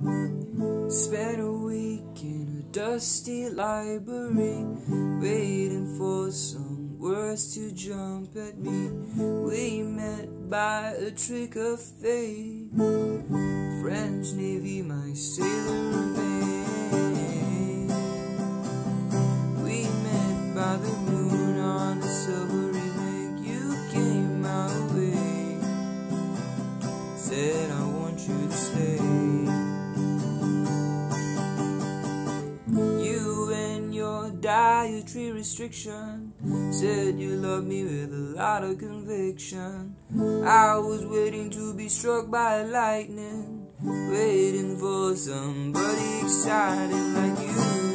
Spent a week in a dusty library, waiting for some words to jump at me. We met by a trick of fate. French Navy, my sailor remained. Dietary restriction said you loved me with a lot of conviction. I was waiting to be struck by lightning, waiting for somebody excited like you.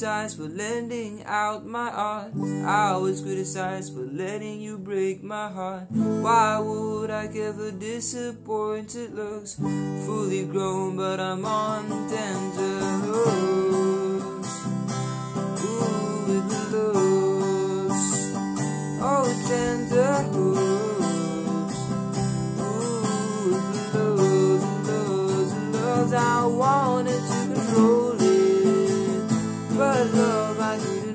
Criticized for lending out my art. I was criticized for letting you break my heart. Why would I give a disappointed looks? Fully grown, but I'm on but love I couldn't hold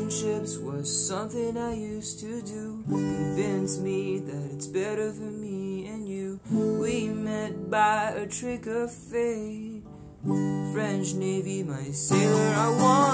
Relationships was something I used to do. Convince me that it's better for me and you. We met by a trick of fate. French Navy, my sailor, I want.